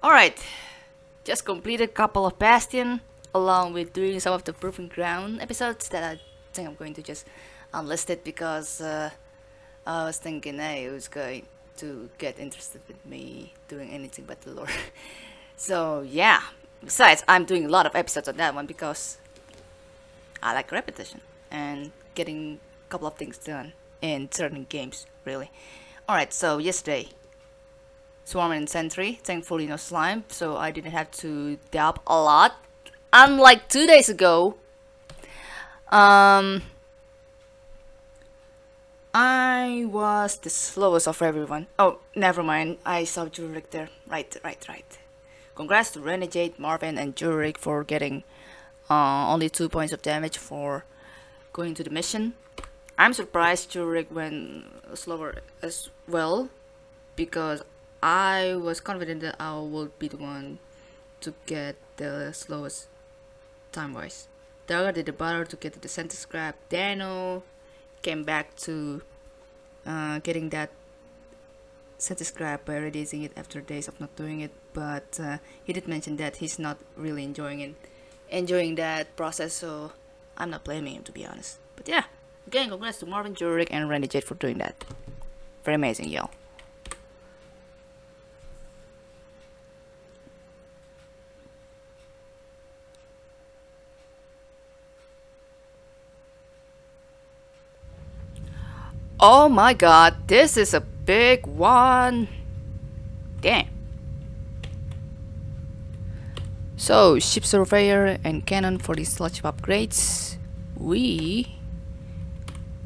Alright, just completed a couple of Bastion along with doing some of the Proving Ground episodes that I think I'm going to just unlist it because uh, I was thinking hey who's going to get interested with me doing anything but the lore. so yeah, besides I'm doing a lot of episodes on that one because I like repetition and getting a couple of things done in certain games really. Alright, so yesterday Swarm and Sentry. Thankfully no slime, so I didn't have to dab a lot. Unlike two days ago. Um, I was the slowest of everyone. Oh, never mind. I saw Jurik there. Right, right, right. Congrats to Renegade, Marvin, and Jurik for getting uh, only two points of damage for going to the mission. I'm surprised Jurik went slower as well because I was confident that I would be the one to get the slowest time wise. Daga did the battle to get the center scrap. Dano came back to uh, getting that center scrap by releasing it after days of not doing it. But uh, he did mention that he's not really enjoying it, enjoying that process. So I'm not blaming him to be honest. But yeah, again, congrats to Marvin Jurek and Randy Jade for doing that. Very amazing, y'all. Oh my god, this is a big one. Damn. So, ship surveyor and cannon for the sludge upgrades. We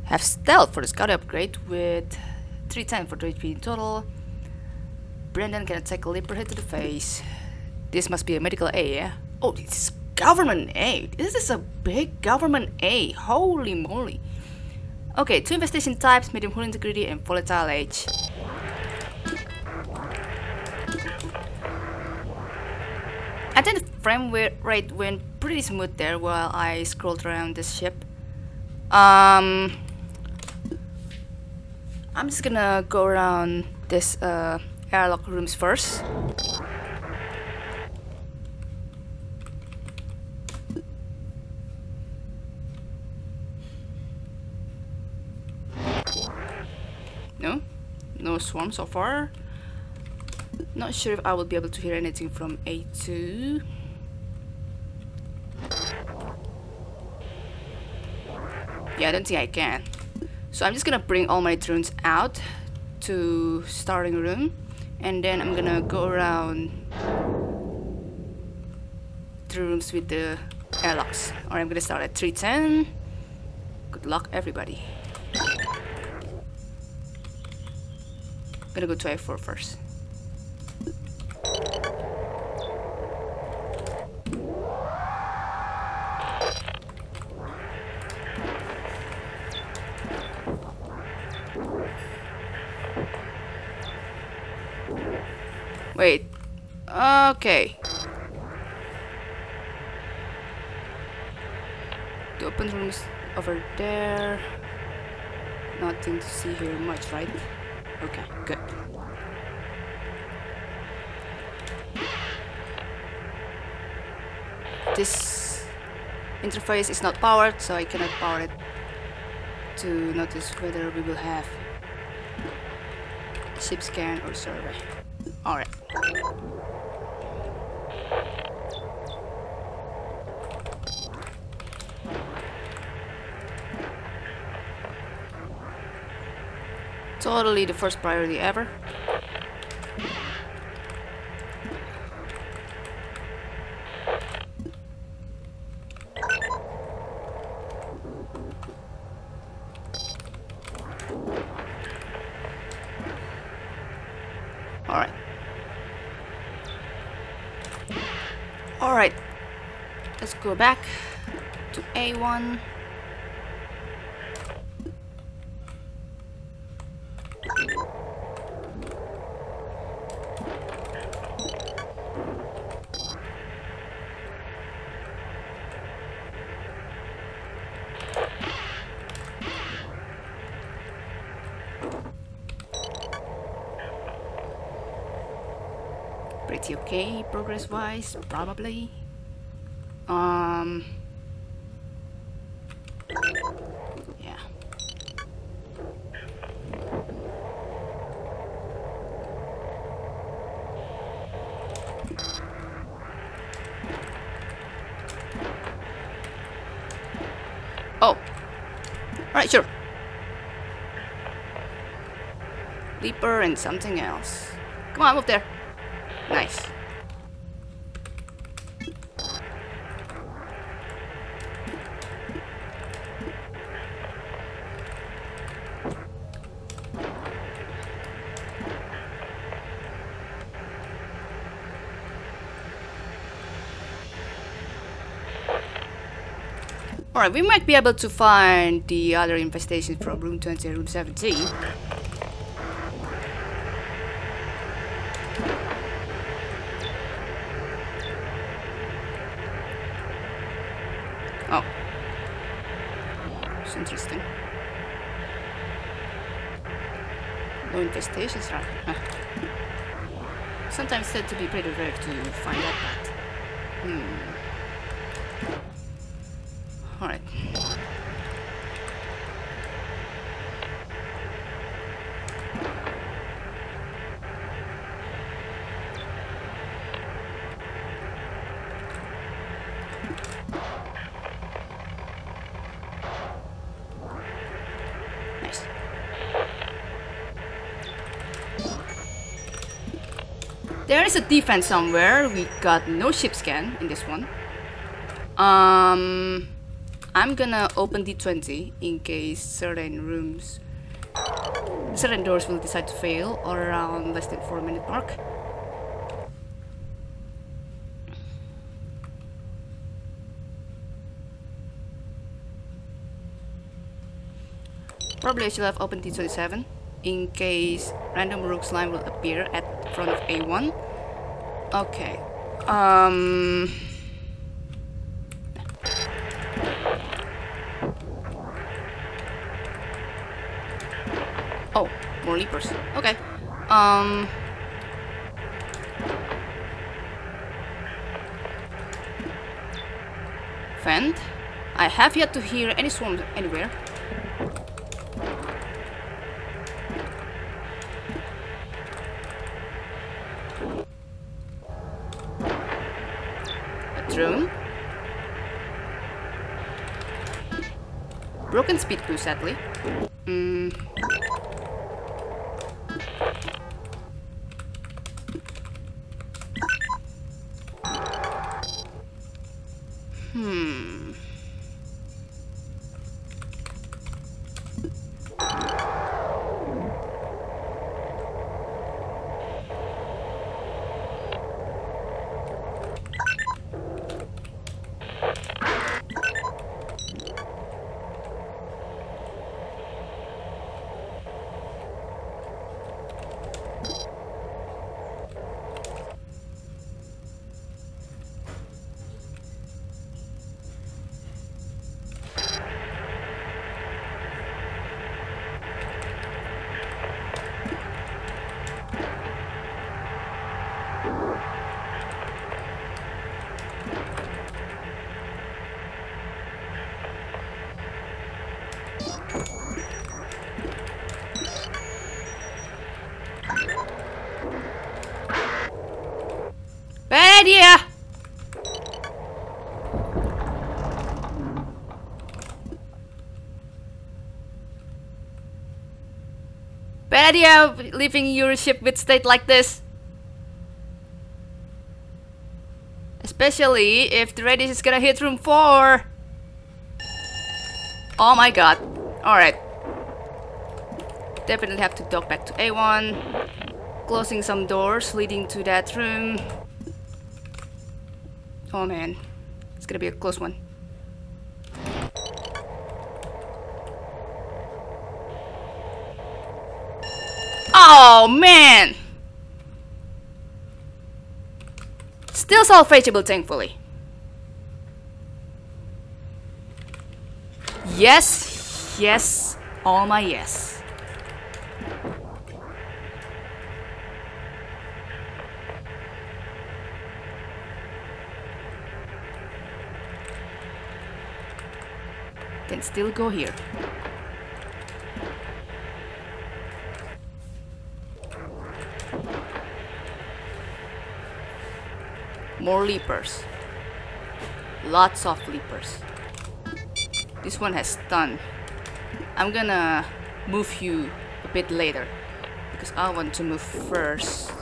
have stealth for the scout upgrade with 310 for 3 HP in total. Brendan can attack a leaper hit to the face. This must be a medical A, yeah? Oh, this is government aid. This is a big government A. Holy moly. Okay, two investigation types, medium hull integrity and volatile age. I think the frame rate went pretty smooth there while I scrolled around this ship. Um, I'm just gonna go around this uh, airlock rooms first. Swarm so far. Not sure if I will be able to hear anything from A2. Yeah, I don't think I can. So I'm just gonna bring all my drones out to starting room and then I'm gonna go around the rooms with the airlocks. Or I'm gonna start at 310. Good luck everybody. I'm gonna go to A4 first. Wait. Okay. The open rooms over there. Nothing to see here much, right? Okay, good. Interface is not powered, so I cannot power it to notice whether we will have ship scan or survey. Alright. Totally the first priority ever. one. Pretty okay progress wise, probably. Um, Sure. Leaper and something else. Come on, move there. Alright, we might be able to find the other infestations from room 20 and room 17. Oh. It's interesting. No infestations, right? Huh. Sometimes said to be pretty rare to find that Hmm. Alright. Nice. There is a defense somewhere. We got no ship scan in this one. Um, I'm gonna open D20 in case certain rooms, certain doors will decide to fail around less than 4 minute mark. Probably I should have opened D27 in case random rogue slime will appear at front of A1. Okay. Um... Oh, more leapers. Okay. Um. Fend. I have yet to hear any swarms anywhere. Broken speed too, sadly. Mm. Bad idea leaving your ship with state like this. Especially if the radius is gonna hit room 4. Oh my god. Alright. Definitely have to dock back to A1. Closing some doors leading to that room. Oh man. It's gonna be a close one. Oh, man! Still salvageable, thankfully. Yes, yes, all my yes. Can still go here. More leapers. Lots of leapers. This one has stun. I'm gonna move you a bit later because I want to move first.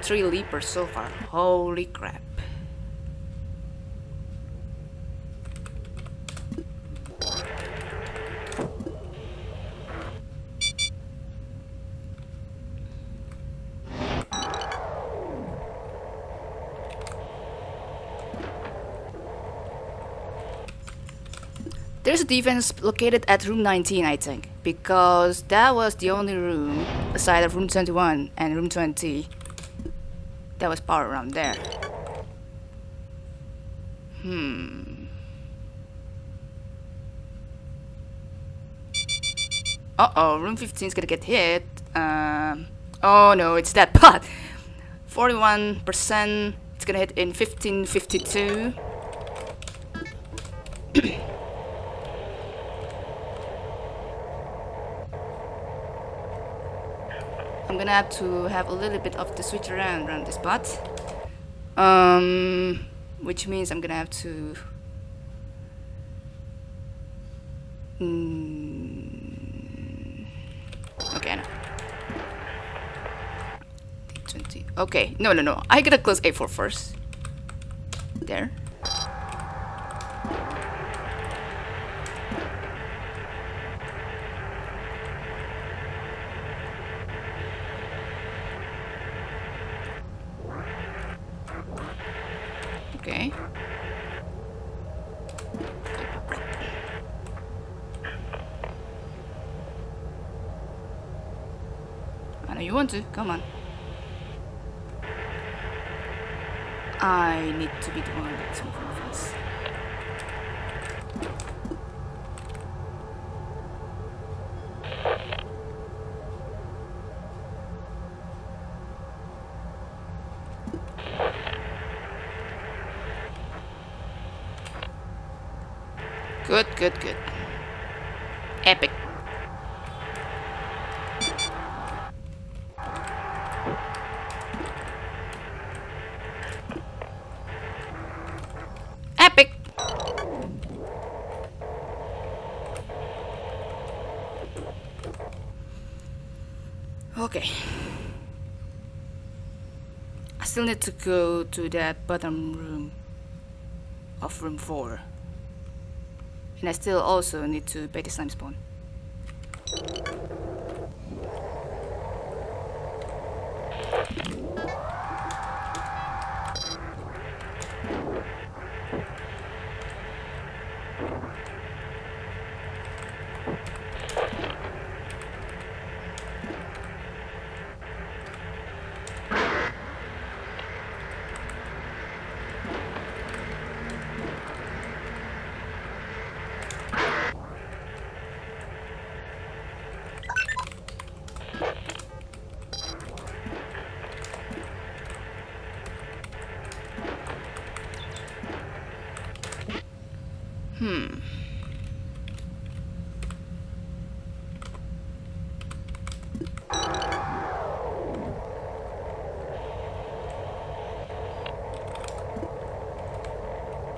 Three leapers so far. Holy crap. There's a defense located at room 19, I think, because that was the only room aside of room 21 and room 20 that was power around there. Hmm. Uh oh, room 15 is gonna get hit. Um, oh no, it's that pot. 41%. It's gonna hit in 1552. Gonna have to have a little bit of the switch around around this spot. Um, which means I'm gonna have to. Mm, okay, no. 20. Okay, no, no, no. I gotta close A4 first. There. Okay. I know you want to. Come on. I need to be the one that's moving fast. Good, good, good. Epic. Epic. Go to that bottom room of room 4. And I still also need to bait the slime spawn.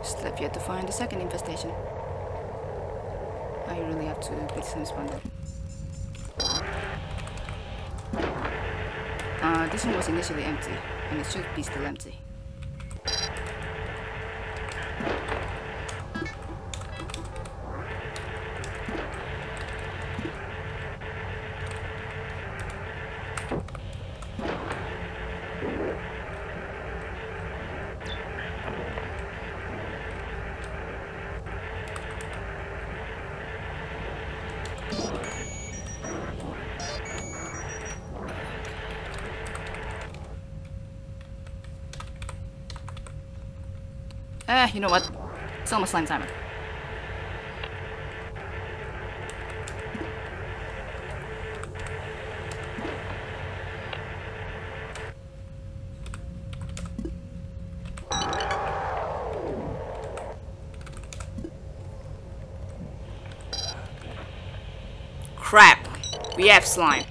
Still have yet to find the second infestation. I really have to beat some spawn there. Uh, this one was initially empty, and it should be still empty. you know what? It's almost slime timer. Crap! We have slime.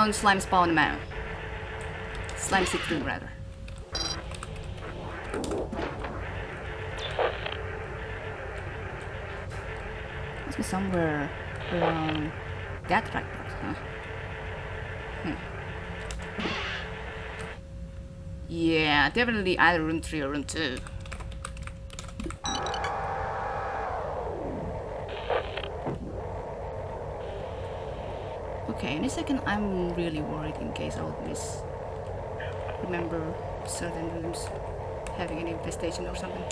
Unknown slime spawn man. Slime sick room rather. Must be somewhere around that right part, huh? Hmm. Yeah, definitely either room 3 or room 2. Okay, in a second I'm really worried in case I'll miss remember certain rooms having an infestation or something.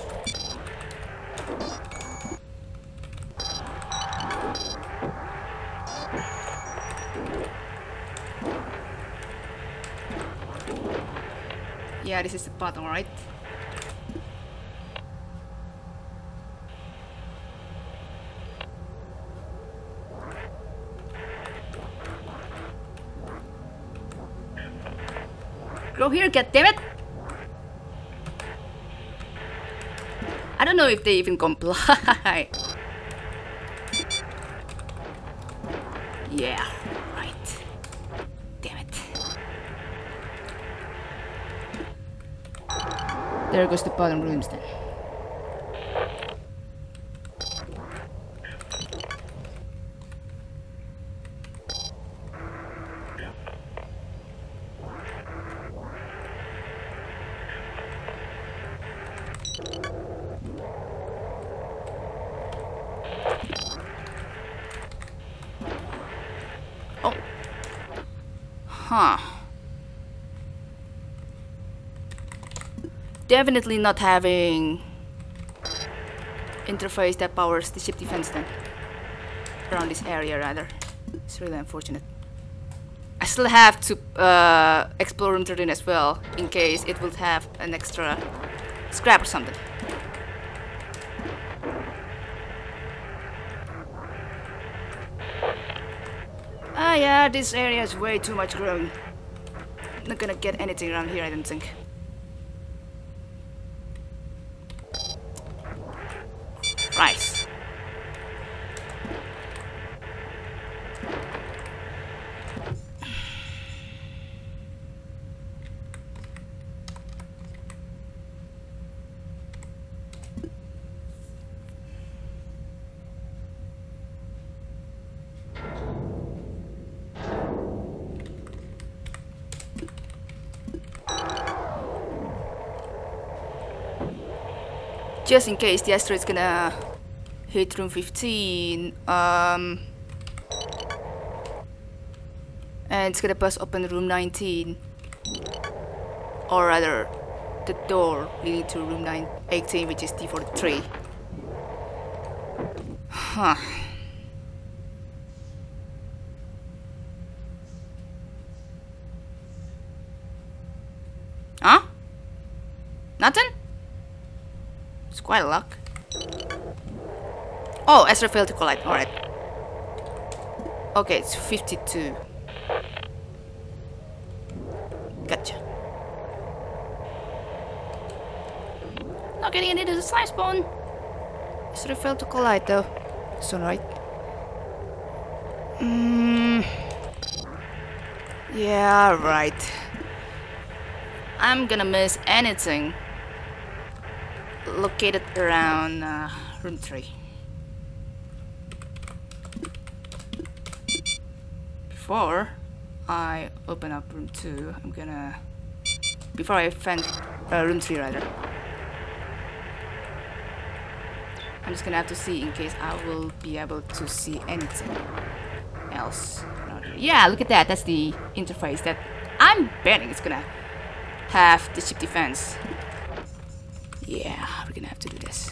Yeah, this is the bottom, right? Go here, get damn it! I don't know if they even comply. yeah, right. Damn it. There goes the bottom rooms then. Huh. Definitely not having interface that powers the ship defense then. Around this area rather. It's really unfortunate. I still have to uh, explore room 13 as well, in case it will have an extra scrap or something. Ah yeah, this area is way too much grown. Not gonna get anything around here, I don't think. Just in case the asteroid's gonna hit room 15, um, and it's gonna bust open room 19, or rather, the door leading to room 9, 18, which is D43. Huh. Huh? Nothing? It's quite a luck. Oh, Ezra failed to collide. Alright. Okay, it's 52. Gotcha. Not getting into the slime spawn. Ezra failed to collide though. It's alright. Mm. Yeah, right. I'm gonna miss anything located around uh, room 3. Before I open up room 2, I'm gonna... Before I find uh, room 3 rather. I'm just gonna have to see in case I will be able to see anything else. Yeah, look at that. That's the interface that I'm betting it's gonna have the ship defense. Yeah, we're gonna have to do this.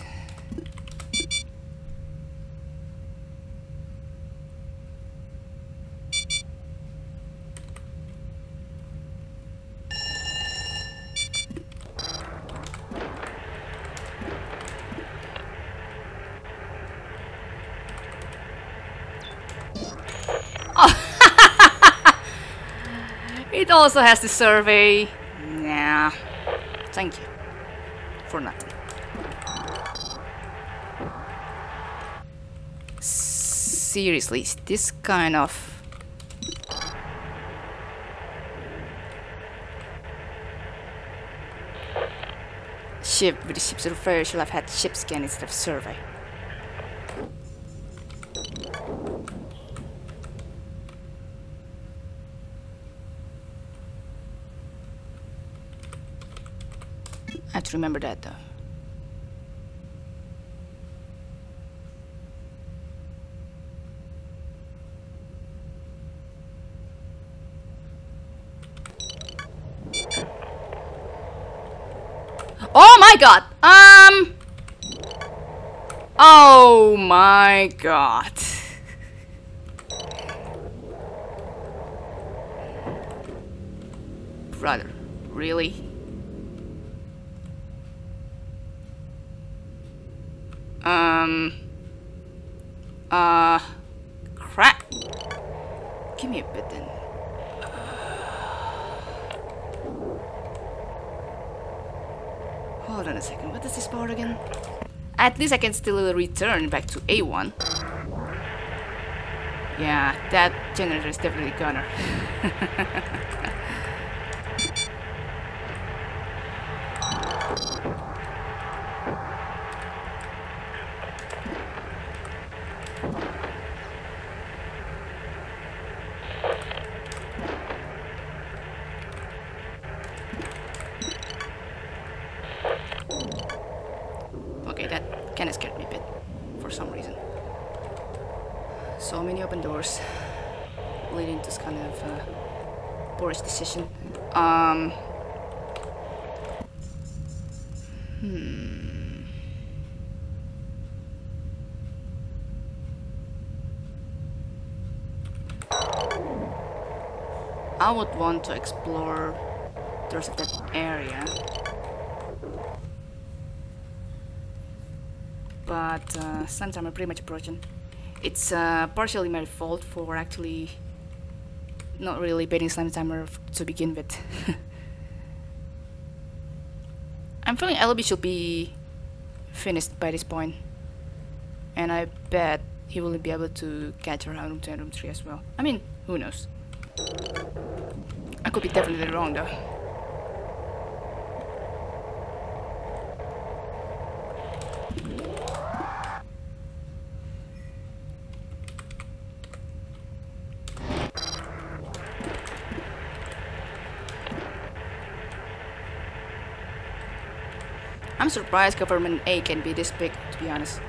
It also has the survey. Yeah, Thank you. Seriously, is this kind of... Ship with the ship surveyor should have had ship scan instead of survey. I have to remember that though. Oh my god! Um... Oh my god. Brother, really? Um... Uh... Crap. Give me a bit then. Hold on a second, what is this part again? At least I can still return back to A1. Yeah, that generator is definitely gonna. okay, that kinda scared me a bit for some reason. So many open doors leading to this kind of uh, decision. Um, hmm. I would want to explore the rest of that area. But uh, Slime are pretty much approaching. It's uh, partially my fault for actually not really baiting Slime Timer to begin with. I'm feeling LB should be finished by this point. And I bet he will be able to catch around room 2 and room 3 as well. I mean, who knows? I could be definitely wrong though. I'm surprised government A can be this big, to be honest.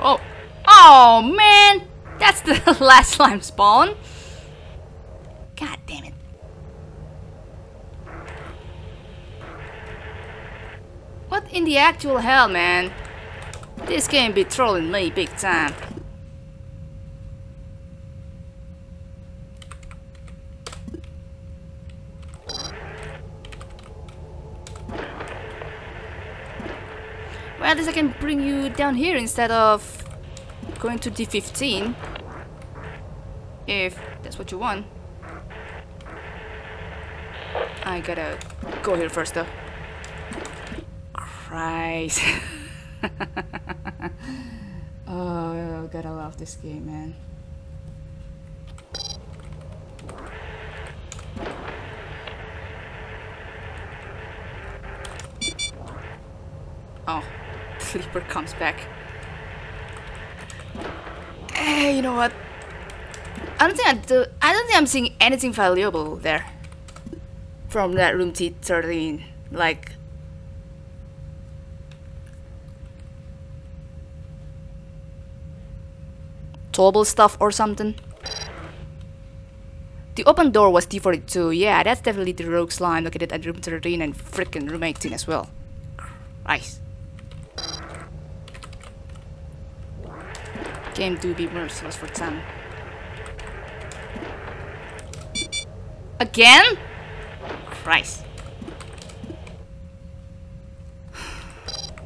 Oh, oh man, that's the last slime spawn. God damn it. What in the actual hell, man? This game be trolling me big time. At least I can bring you down here instead of going to D15. If that's what you want. I gotta go here first though. Christ. oh, gotta love this game, man. Oh, Sleeper comes back. Hey, you know what? I don't think I do. I don't think I'm seeing anything valuable there from that room T13. Like, towable stuff or something. The open door was T42. Yeah, that's definitely the rogue slime located at room 13 and freaking room 18 as well. Nice. Game do be merciless for 10. Again? Christ.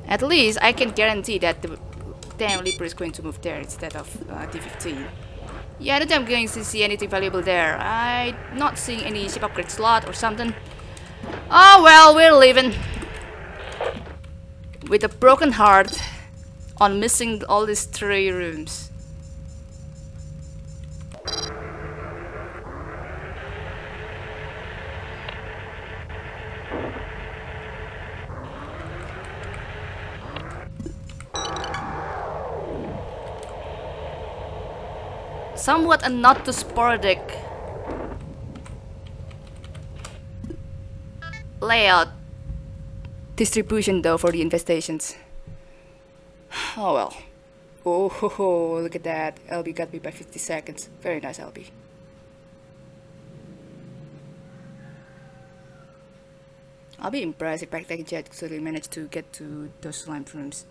At least I can guarantee that the damn, Libra is going to move there instead of uh, D15. Yeah, I don't think I'm going to see anything valuable there. I'm not seeing any ship upgrade slot or something. Oh well, we're leaving. With a broken heart on missing all these three rooms. Somewhat a not too sporadic layout distribution though for the infestations. Oh well. Oh, ho, ho, look at that. LB got me by 50 seconds. Very nice, LB. I'll be impressed if Backtack Jet actually managed to get to those slime rooms.